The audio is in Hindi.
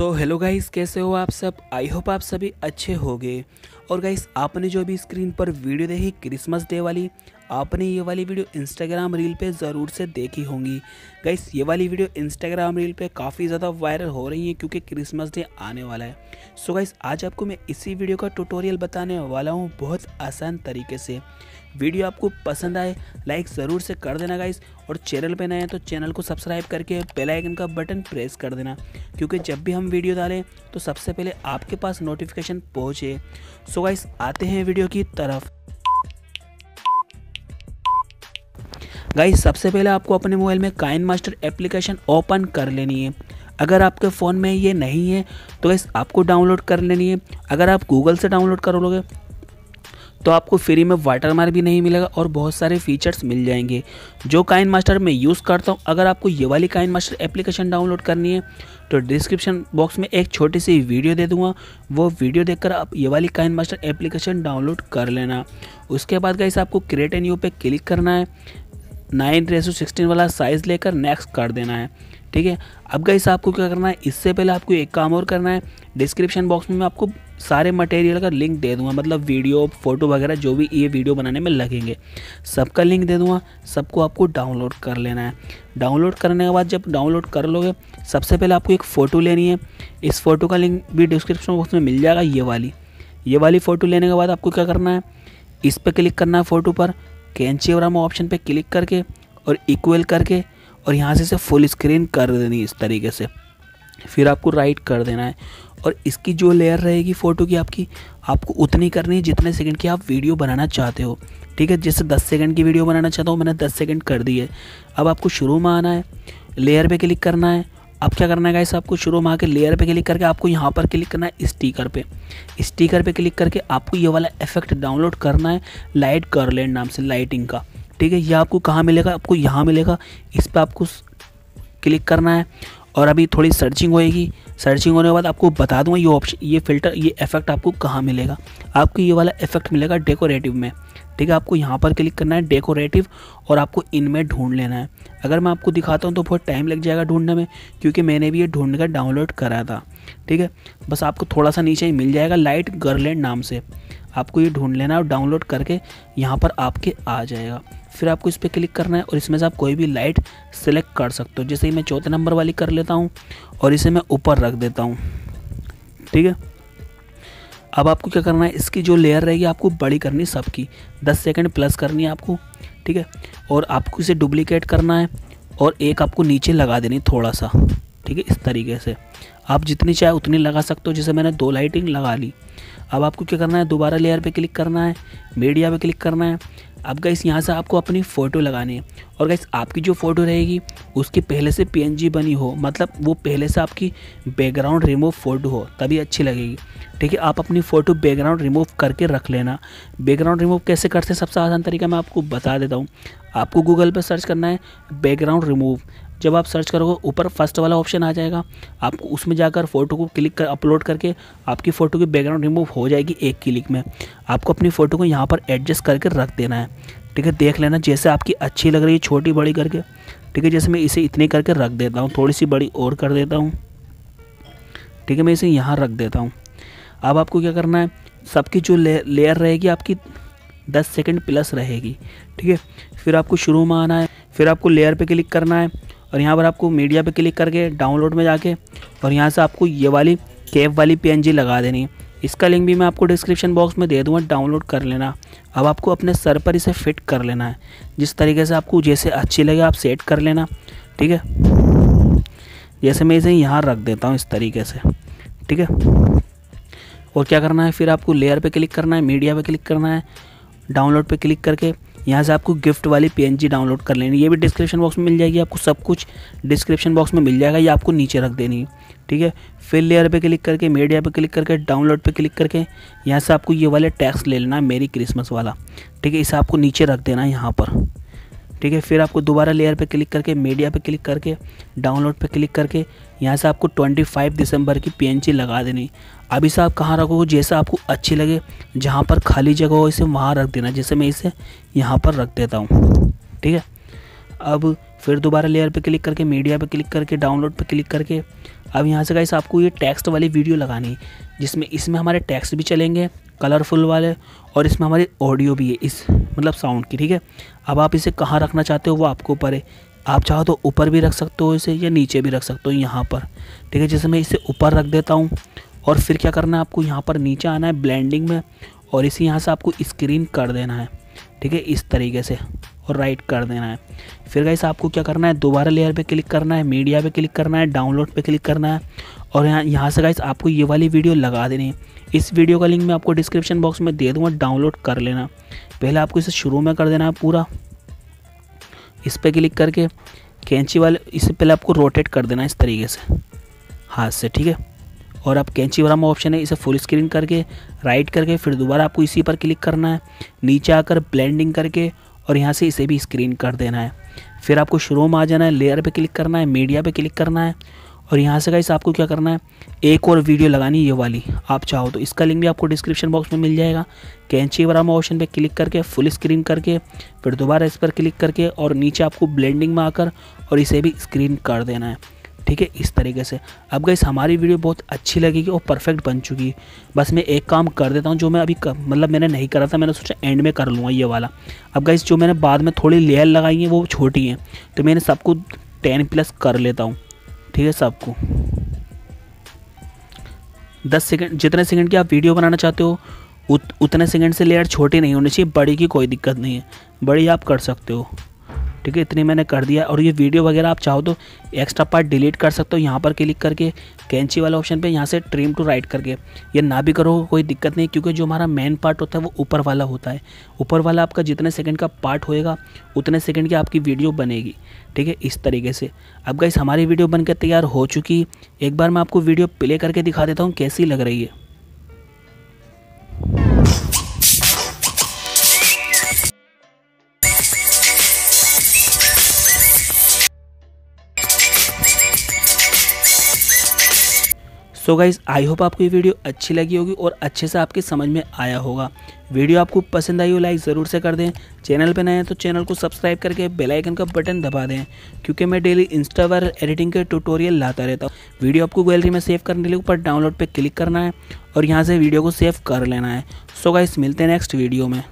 सो हेलो गाइस कैसे हो आप सब? आई होप आप सभी अच्छे होंगे। और गाइस आपने जो अभी स्क्रीन पर वीडियो देखी क्रिसमस डे वाली आपने ये वाली वीडियो इंस्टाग्राम रील पे ज़रूर से देखी होंगी। गाइस ये वाली वीडियो इंस्टाग्राम रील पे काफ़ी ज़्यादा वायरल हो रही है क्योंकि क्रिसमस डे आने वाला है। सो गाइस आज आपको मैं इसी वीडियो का ट्यूटोरियल बताने वाला हूँ बहुत आसान तरीके से। वीडियो आपको पसंद आए लाइक ज़रूर से कर देना गाइस और चैनल पे नए तो चैनल को सब्सक्राइब करके बेल आइकन का बटन प्रेस कर देना। क्योंकि जब भी हम वीडियो डालें तो सबसे पहले आपके पास नोटिफिकेशन पहुँचे। सो गाइस आते हैं वीडियो की तरफ़। गाइस सबसे पहले आपको अपने मोबाइल में काइन मास्टर एप्लीकेशन ओपन कर लेनी है। अगर आपके फ़ोन में ये नहीं है तो गाइस आपको डाउनलोड कर लेनी है। अगर आप गूगल से डाउनलोड करोगे तो आपको फ्री में वाटर मार्क भी नहीं मिलेगा और बहुत सारे फीचर्स मिल जाएँगे। जो काइन मास्टर मैं यूज़ करता हूँ, अगर आपको ये वाली काइन मास्टर एप्लीकेशन डाउनलोड करनी है तो डिस्क्रिप्शन बॉक्स में एक छोटी सी वीडियो दे दूँगा। वो वीडियो देखकर आप ये वाली काइन मास्टर एप्लीकेशन डाउनलोड कर लेना। उसके बाद गाइस आपको क्रिएट एन यू पे क्लिक करना है। नाइन रेसो सिक्सटीन वाला साइज़ लेकर नेक्स्ट कर देना है। ठीक है? अब गाइस आपको क्या करना है? इससे पहले आपको एक काम और करना है। डिस्क्रिप्शन बॉक्स में मैं आपको सारे मटेरियल का लिंक दे दूँगा। मतलब वीडियो फ़ोटो वगैरह जो भी ये वीडियो बनाने में लगेंगे। सबका लिंक दे दूँगा। सबको आपको डाउनलोड कर लेना है। डाउनलोड करने के बाद जब डाउनलोड कर लोगे, सबसे पहले आपको एक फ़ोटो लेनी है। इस फ़ोटो का लिंक भी डिस्क्रिप्शन बॉक्स में मिल जाएगा, ये वाली। ये वाली फ़ोटो लेने के बाद आपको क्या करना है? इस पर क्लिक करना है फ़ोटो पर। कैंची और ऑप्शन पे क्लिक करके और इक्वल करके और यहाँ से इसे फुल स्क्रीन कर देनी इस तरीके से। फिर आपको राइट कर देना है और इसकी जो लेयर रहेगी फ़ोटो की आपकी, आपको उतनी करनी है जितने सेकंड की आप वीडियो बनाना चाहते हो। ठीक है, जैसे 10 सेकंड की वीडियो बनाना चाहता हूँ, मैंने 10 सेकंड कर दी है। अब आपको शुरू में आना है लेयर पे क्लिक करना है अब क्या करना है गाइस आपको शुरू में आके लेयर पे क्लिक करके आपको यहाँ पर क्लिक करना है स्टीकर पे। स्टीकर पे क्लिक करके आपको ये वाला इफ़ेक्ट डाउनलोड करना है लाइट करलैंड नाम से लाइटिंग का। ठीक है, ये आपको कहाँ मिलेगा? आपको यहाँ मिलेगा। इस पर आपको क्लिक करना है। और अभी थोड़ी सर्चिंग होएगी। सर्चिंग होने के बाद आपको बता दूँगा ये ऑप्शन ये फ़िल्टर ये इफ़ेक्ट आपको कहाँ मिलेगा। आपको ये वाला इफ़ेक्ट मिलेगा डेकोरेटिव में। ठीक है, आपको यहाँ पर क्लिक करना है डेकोरेटिव और आपको इनमें ढूंढ लेना है। अगर मैं आपको दिखाता हूँ तो बहुत टाइम लग जाएगा ढूँढने में, क्योंकि मैंने भी ये ढूँढने का डाउनलोड करा था। ठीक है, बस आपको थोड़ा सा नीचे ही मिल जाएगा लाइट गर्लैंड नाम से। आपको ये ढूंढ लेना है और डाउनलोड करके यहाँ पर आपके आ जाएगा। फिर आपको इस पर क्लिक करना है और इसमें से आप कोई भी लाइट सेलेक्ट कर सकते हो। जैसे ही मैं चौथे नंबर वाली कर लेता हूँ और इसे मैं ऊपर रख देता हूँ। ठीक है? अब आपको क्या करना है? इसकी जो लेयर रहेगी आपको बड़ी करनी सबकी। 10 सेकंड प्लस करनी है आपको। ठीक है? और आपको इसे डुप्लीकेट करना है और एक आपको नीचे लगा देनी थोड़ा सा ठीक है? इस तरीके से। आप जितनी चाहे उतनी लगा सकते हो। जैसे मैंने दो लाइटिंग लगा ली। अब आपको क्या करना है? दोबारा लेयर पे क्लिक करना है मीडिया पे क्लिक करना है। अब गाइस यहाँ से आपको अपनी फ़ोटो लगानी है। और गाइस आपकी जो फ़ोटो रहेगी, उसकी पहले से पीएनजी बनी हो मतलब वो पहले से आपकी बैकग्राउंड रिमूव फ़ोटो हो, तभी अच्छी लगेगी। ठीक है, आप अपनी फ़ोटो बैकग्राउंड रिमूव करके रख लेना। बैकग्राउंड रिमूव कैसे करते हैं? सबसे आसान तरीका मैं आपको बता देता हूँ। आपको गूगल पर सर्च करना है बैकग्राउंड रिमूव जब आप सर्च करोगे ऊपर फ़र्स्ट वाला ऑप्शन आ जाएगा। आपको उसमें जाकर फ़ोटो को क्लिक कर अपलोड करके आपकी फ़ोटो की बैकग्राउंड रिमूव हो जाएगी एक क्लिक में। आपको अपनी फ़ोटो को यहाँ पर एडजस्ट करके रख देना है। ठीक है देख लेना जैसे आपकी अच्छी लग रही है छोटी बड़ी करके। ठीक है जैसे मैं इसे इतनी करके रख देता हूँ थोड़ी सी बड़ी और कर देता हूँ। ठीक है मैं इसे यहाँ रख देता हूँ। अब आपको क्या करना है सबकी जो ले, लेयर रहेगी आपकी 10 सेकंड प्लस रहेगी। ठीक है फिर आपको शुरू में आना है फिर आपको लेयर पे क्लिक करना है। और यहाँ पर आपको मीडिया पे क्लिक करके डाउनलोड में जाके और यहाँ से आपको ये वाली कैप वाली पीएनजी लगा देनी है। इसका लिंक भी मैं आपको डिस्क्रिप्शन बॉक्स में दे दूँगा, डाउनलोड कर लेना। अब आपको अपने सर पर इसे फिट कर लेना है। जिस तरीके से आपको जैसे अच्छी लगे आप सेट कर लेना, ठीक है? जैसे मैं इसे यहाँ रख देता हूँ इस तरीके से, ठीक है? और क्या करना है? फिर आपको लेयर पे क्लिक करना है मीडिया पे क्लिक करना है, डाउनलोड पे क्लिक करके यहाँ से आपको गिफ्ट वाली पीएनजी डाउनलोड कर लेनी ये भी डिस्क्रिप्शन बॉक्स में मिल जाएगी, आपको सब कुछ डिस्क्रिप्शन बॉक्स में मिल जाएगा, ये आपको नीचे रख देनी है, ठीक है? फिर लेयर पे क्लिक करके मीडिया पे क्लिक करके डाउनलोड पे क्लिक करके, यहाँ से आपको ये वाले टैक्स ले लेना है मेरी क्रिसमस वाला, ठीक है? इसे आपको नीचे रख देना है यहाँ पर, ठीक है? फिर आपको दोबारा लेयर पे क्लिक करके मीडिया पे क्लिक करके डाउनलोड पे क्लिक करके, यहाँ से आपको 25 दिसंबर की पीएनजी लगा देनी इसे आप कहाँ रखोगे जैसा आपको अच्छी लगे, जहाँ पर खाली जगह हो इसे वहाँ रख देना, जैसे मैं इसे यहाँ पर रख देता हूँ। ठीक है? अब फिर दोबारा लेयर पे क्लिक करके मीडिया पे क्लिक करके डाउनलोड पे क्लिक करके, अब यहाँ से गाइस आपको ये टेक्स्ट वाली वीडियो लगानी है, जिसमें इसमें हमारे टेक्स्ट भी चलेंगे कलरफुल वाले, और इसमें हमारी ऑडियो भी है, इस मतलब साउंड की, ठीक है? अब आप इसे कहाँ रखना चाहते हो वो आपको ऊपर है। आप चाहो तो ऊपर भी रख सकते हो इसे या नीचे भी रख सकते हो यहाँ पर। ठीक है? जैसे मैं इसे ऊपर रख देता हूँ और फिर क्या करना है, आपको यहाँ पर नीचे आना है ब्लेंडिंग में और इसी यहाँ से आपको स्क्रीन कर देना है, ठीक है, इस तरीके से और राइट कर देना है। फिर गाइस आपको क्या करना है, दोबारा लेयर पे क्लिक करना है मीडिया पे क्लिक करना है डाउनलोड पे क्लिक करना है और यहाँ यहाँ से गाइस आपको ये वाली वीडियो लगा देनी है। इस वीडियो का लिंक मैं आपको डिस्क्रिप्शन बॉक्स में दे दूँगा डाउनलोड कर लेना। पहले आपको इसे शुरू में कर देना है पूरा। इस पर क्लिक करके कैंची वाले, इसे पहले आपको रोटेट कर देना है इस तरीके से, हाथ से, ठीक है। और आप कैंची वाला ऑप्शन है, इसे फुल स्क्रीन करके राइट करके, फिर दोबारा आपको इसी पर क्लिक करना है। नीचे आकर ब्लेंडिंग करके और यहाँ से इसे भी स्क्रीन कर देना है। फिर आपको शुरू में आ जाना है लेयर पे क्लिक करना है मीडिया पे क्लिक करना है। और यहाँ से गाइस आपको क्या करना है? एक और वीडियो लगानी ये वाली, आप चाहो तो। इसका लिंक भी आपको डिस्क्रिप्शन बॉक्स में मिल जाएगा। कैंची वाला ऑप्शन पे क्लिक करके फुल स्क्रीन करके, फिर दोबारा इस पर क्लिक करके और नीचे आपको ब्लेंडिंग में आकर और इसे भी स्क्रीन कर देना है। ठीक है इस तरीके से। अब गई हमारी वीडियो बहुत अच्छी लगेगी और परफेक्ट बन चुकी। है बस मैं एक काम कर देता हूँ जो मैं अभी मतलब मैंने नहीं करा था मैंने सोचा एंड में कर लूँगा ये वाला। अब गई जो मैंने बाद में थोड़ी लेयर लगाई है वो छोटी हैं। तो मैंने सबको टेन प्लस कर लेता हूँ। ठीक है सबको। दस सेकेंड जितने सेकेंड की आप वीडियो बनाना चाहते हो उत, उतने सेकेंड से लेयर छोटी नहीं होनी चाहिए बड़ी की कोई दिक्कत नहीं है। बड़ी आप कर सकते हो। ठीक है, इतनी मैंने कर दिया। और ये वीडियो वगैरह आप चाहो तो एक्स्ट्रा पार्ट डिलीट कर सकते हो। यहाँ पर क्लिक करके कैंची वाला ऑप्शन पे यहाँ से ट्रिम टू राइट करके। ये ना भी करो, कोई दिक्कत नहीं, क्योंकि जो हमारा मेन पार्ट होता है वो ऊपर वाला होता है। ऊपर वाला आपका जितने सेकंड का पार्ट होएगा, उतने सेकंड की आपकी वीडियो बनेगी। ठीक है, इस तरीके से। अब गाइस हमारी वीडियो बनकर तैयार हो चुकी। एक बार मैं आपको वीडियो प्ले करके दिखा देता हूँ, कैसी लग रही है। सो गाइज़ आई होप आपको ये वीडियो अच्छी लगी होगी और अच्छे से आपके समझ में आया होगा। वीडियो आपको पसंद आई हो लाइक ज़रूर से कर दें। चैनल पर नए हैं तो चैनल को सब्सक्राइब करके बेल आइकन का बटन दबा दें, क्योंकि मैं डेली इंस्टा पर एडिटिंग के ट्यूटोरियल लाता रहता हूँ। वीडियो आपको गैलरी में सेव करने के लिए ऊपर डाउनलोड पर क्लिक करना है और यहाँ से वीडियो को सेव कर लेना है। सो गाइस मिलते हैं नेक्स्ट वीडियो में।